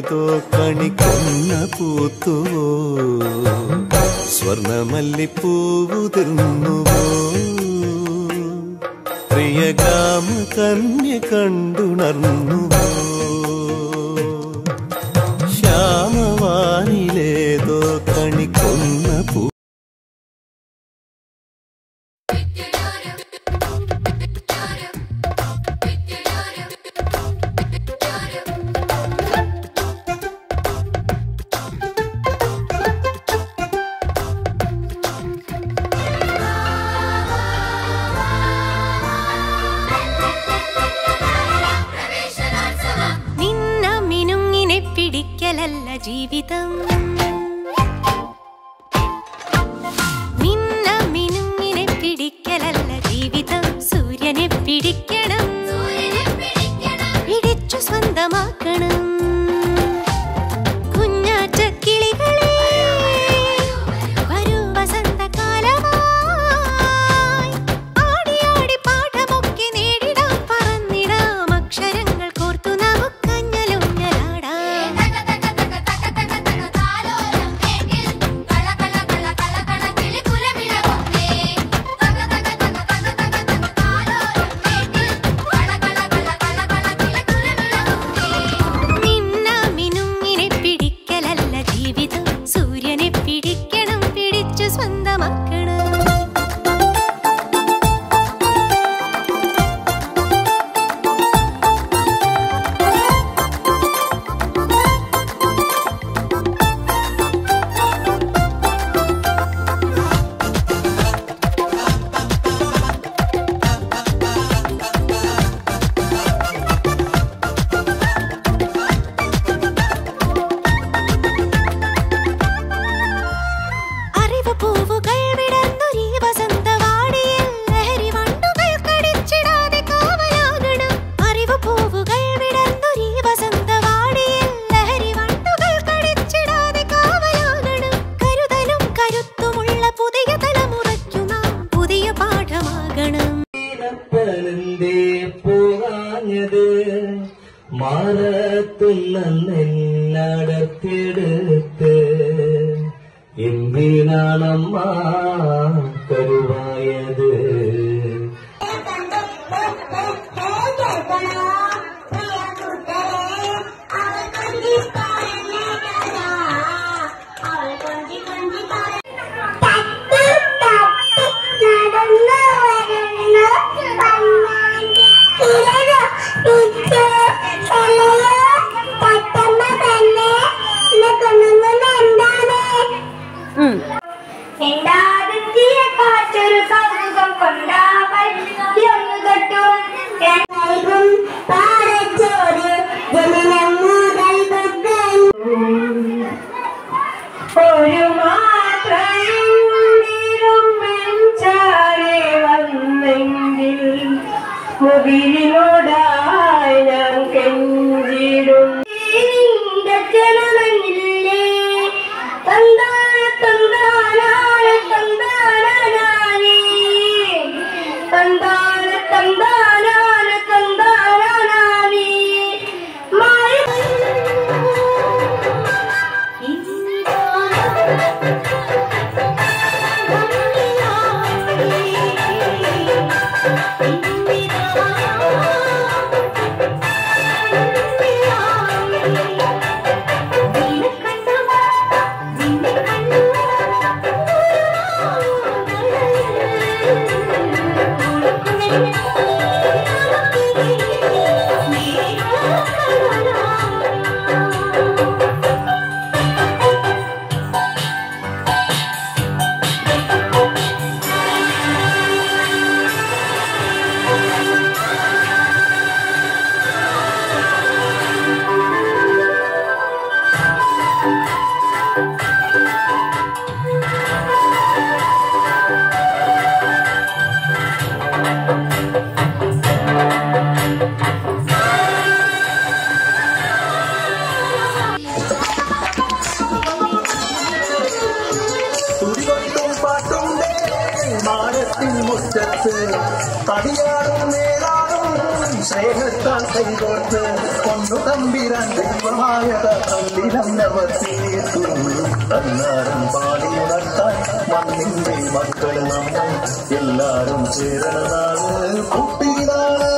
ഏതോ കണിക്കൊന്ന പൂത്തുവോ? സ്വർണമല്ലിപ്പൂവുതിർന്നുവോ പ്രിയകാമ കന്യ കണ്ടുണർന്നുവോ? ജീവിതം മറഞ്ഞത് മറത്തുന്നടത്തെടുത്ത് എന്തിനാണമ്മ தந்தான தந்தா. കാട്ടിൽ മുറ്റത്ത് തടിയാടും നേതാടും സ്നേഹത്താൽ കൈകോർത്ത് കൊന്നു തമ്പിരാൻ ദൈവമായ തമ്പിലന്നവർത്തീർത്തു തന്നാരും പാടി ഉണർത്താൻ മണ്ണിന്റെ മക്കൾ നമ്മൾ എല്ലാരും ചേരണതാണ്. കുട്ടികളാണ്